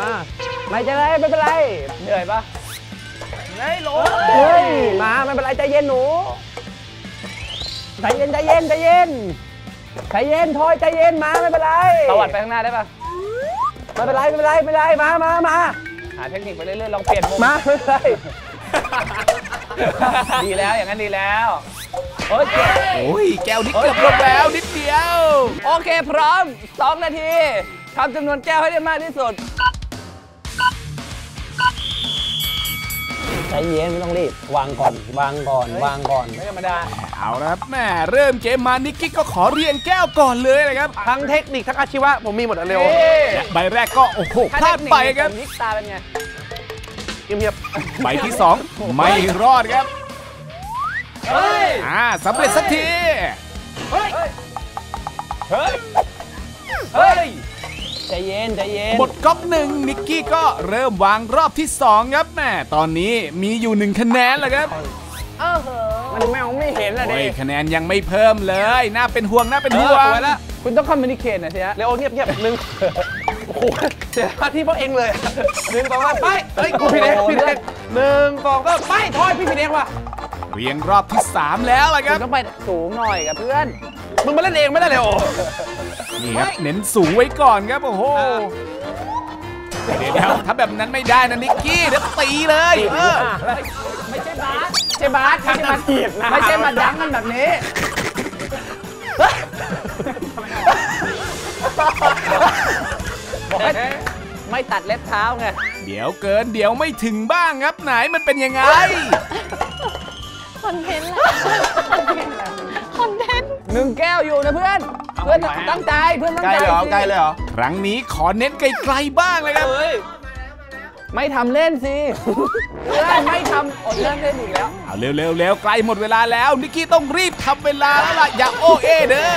มา ไม่เป็นไรไม่เป็นไร เหนื่อยปะเฮ้ยลงเฮ้ยมาไม่เป็นไรใจเย็นหนูใจเย็นใจเย็นใจเย็นใจเย็นทอยใจเย็นมาไม่เป็นไรตวัดไปข้างหน้าได้ปะไม่เป็นไรไม่เป็นไรไม่เป็นไรมามามาหาเทคนิคไปเรื่อยๆลองเปลี่ยนมุมมาไม่เป็นไรดีแล้วอย่างนั้นดีแล้วโอ้ยเจ็บโอ้ยแก้วนี้เกือบลงแล้วนิดเดียว โอเคพร้อม 2 นาทีทำจำนวนแก้วให้ได้มากที่สุด ใจเย็นไม่ต้องรีบ วางก่อน วางก่อน วางก่อน ไม่ธรรมดา เอาละครับแม่เริ่มเกมมานิกกี้ก็ขอเรียงแก้วก่อนเลยนะครับ ทั้งเทคนิคทั้งอาชีวะผมมีหมดอะเร็วและใบแรกก็โอ้โหพลาดไปครับยิกตาเป็นไงเงียบใบที่ 2 ไม่รอดครับเฮ้ยอ่าสำเร็จสักทีเฮ้ยเฮ้ยเฮ้ยใจ เย็นใจเย็นหมดก๊อกหนึ่งนิกกี้ก็เริ่มวางรอบที่2ครับแม่ตอนนี้มีอยู่หนึ่งคะแนนแล้วครับเออเหอะมันแมวไม่เห็นอะโอ้เด็ยคะแนนยังไม่เพิ่มเลยน่าเป็นห่วงน่าเป็นห่วงสวยแล้วคุณต้องคอมมิวนิเคชหน่อยสิฮะเร็วเงียบเงียบหนึ่งโอ้โหเสียหน้าที่เพราะเองเลยหนึ่งสองสามไปเฮ้ยกูผิดเองผิดเองหนึ่งสองสามไปทอยพี่ผิดเองว่ะเรียงรอบที่ 3 แล้วล่ะคคุรับณต้องไปสูงหน่อยกับเพื่อน มึงมาเล่นเองไม่ได้เลยโอ้นี่ครับเน้นสูงไว้ก่อนครับโอ้โหเดี๋ยวเดี๋ยวถ้าแบบนั้นไม่ได้นะนิกกี้เดี๋ยวตีเลยเออไม่ใช่บาสใช่บาสไม่ใช่บาสผิดนะไม่ใช่มาดังกันแบบนี้บอกให้ไม่ตัดเล็บเท้าไงเดี๋ยวเกินเดี๋ยวไม่ถึงบ้างครับไหนมันเป็นยังไงคอนเทนต์แหละคอนเทนต์ หนึ่งแก้วอยู่นะเพื่อน เพื่อนตั้งใจเพื่อนตั้งใจสิครั้งนี้ขอเน้นไกลๆบ้างเลยครับไม่ทำเล่นสิเพื่อนไม่ทำอดเล่นเล่นอีกแล้วเอาเร็วเร็วเร็วใกล้หมดเวลาแล้วนิกกี้ต้องรีบทำเวลาแล้วล่ะอย่าโอเอเด้อ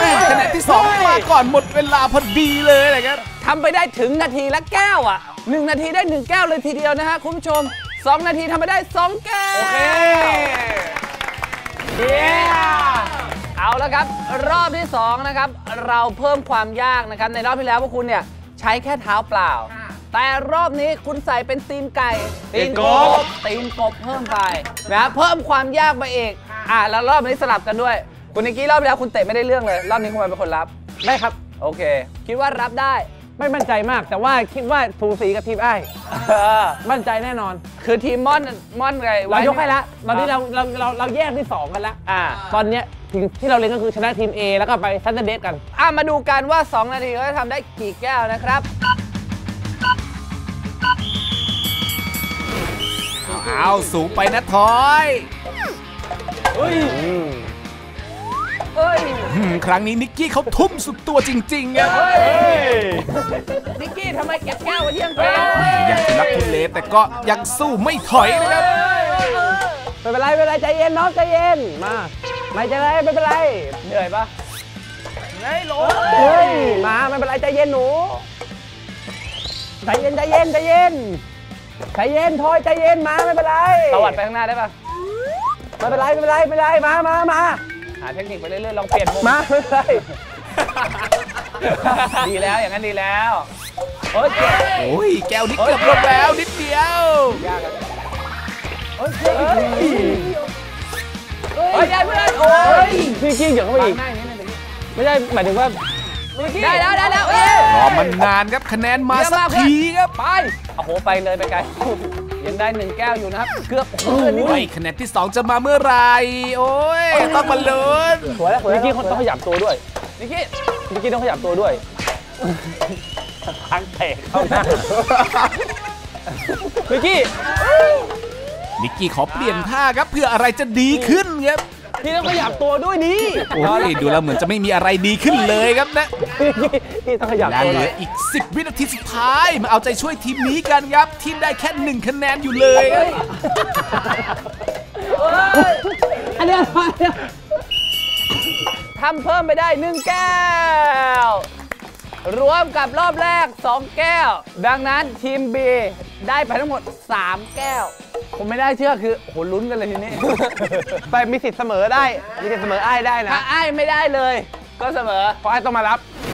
แม่คะแนนที่สองมาก่อนหมดเวลาพอดีเลยนะครับทำไปได้ถึงนาทีละแก้วอะหนึ่งนาทีได้หนึ่งแก้วเลยทีเดียวนะฮะคุณผู้ชม สองนาทีทำไปได้สองแก้วโอเคเย้เอาละครับ รอบที่ 2 นะครับ เราเพิ่มความยากนะครับ ในรอบที่แล้วพวกคุณเนี่ย ใช้แค่เท้าเปล่า แต่รอบนี้คุณใส่เป็นตีนไก่ ตีนกบ ตีนกบเพิ่มไปนะเพิ่มความยากไปอีกอะแล้วรอบนี้สลับกันด้วย คุณนิกกี้รอบที่แล้วคุณเตะไม่ได้เรื่องเลย รอบนี้คุณมาเป็นคนรับ ได้ครับ โอเค คิดว่ารับได้ ไม่มั่นใจมาก แต่ว่าคิดว่าสูสีกับทีมไอ้เออมั่นใจแน่นอน คือทีมม่อนม่อนไงเรายกให้ละตอนนี้เราเราเราเราแยกที่สองกันละอ่าตอนเนี้ยทีมที่เราเล่นก็คือชนะทีม A แล้วก็ไปซันเดอร์เดทกันอะมาดูกันว่า 2 นาทีเขาจะทำได้กี่แก้วนะครับเอาสูงไปนะทอยเฮ้ยอืมครั้งนี้นิกกี้เขาทุ่มสุดตัวจริงๆครับนิ กกี้ทำไมเก็บแก้วไว้เที่ยงคืนยังทุลักทุเลแต่ก็ยังสู้ไม่ถอยนะครับไม่เป็นไรไม่เป็นไรใจเย็นน้องใจเย็นมาไม่เป็นไรไม่เป็นไรเหนื่อยปะเฮ้ยลงเฮ้ยมาไม่เป็นไรใจเย็นหนูใจเย็นใจเย็นใจเย็นใจเย็นทอยใจเย็นมาไม่เป็นไรตวัดไปข้างหน้าได้ปะไม่เป็นไรไม่เป็นไรไม่เป็นไรมามามาหาเทคนิคไปเรื่อยๆลองเปลี่ยนมุมมาไม่เป็นไรดีแล้วอย่างนั้นดีแล้ว โอ้ยเจ็บโอ้ยแก้วนี้เกือบลงแล้วนิดเดียวยากอะโอ้ยเจ็บเฮ้ยได้เพื่อนโอ้ยพี่กี้เหยียบเข้าไปวางอีกหน้าอย่างนี้นะไม่ใช่หมายถึงว่าได้แล้วได้แล้วเอ้ยรอมันนานครับคะแนนมาสักทีครับไปโอ้โหไปเลยไปไกลยังได้หนึ่งแก้วอยู่นะครับเกือบเพื่อนนี่โอ้ยคะแนนที่ 2 จะมาเมื่อไหรโอ้ยต้องมาลุ้นสวยแล้วพี่กี้เขาต้องขยับตัวด้วยนิกกี้พี่กี้ต้องขยับตัวด้วย ทั้งเตะเข้าหน้าพี่กี้นิกกี้ขอเปลี่ยนท่าครับเพื่ออะไรจะดีขึ้นครับพี่ต้องขยับตัวด้วยนี่โอ้ยดูแล้วเหมือนจะไม่มีอะไรดีขึ้นเลยครับนะพี่ต้องขยับและตัวเหหลืน่ออยอีก 10 วินาทีสุดท้าย มาเอาใจช่วยทีมนี้กันครับ ทีมได้แค่หนึ่งคะแนนอยู่เลยครับอันเนี้ยอันเนี้ยทำเพิ่มไปได้หนึ่งแก้ว รวมกับรอบแรก 2 แก้ว ดังนั้นทีม B ได้ไปทั้งหมด 3 แก้ว ผมไม่ได้เชื่อคือโหลุ้นกันเลยทีนี้ ไปมีสิทธิ์เสมอได้ มีสิทธิ์เสมอไอ้ายได้นะ ถ้าไอ้ายไม่ได้เลย ก็เสมอ เพราะไอ้ายต้องมารับ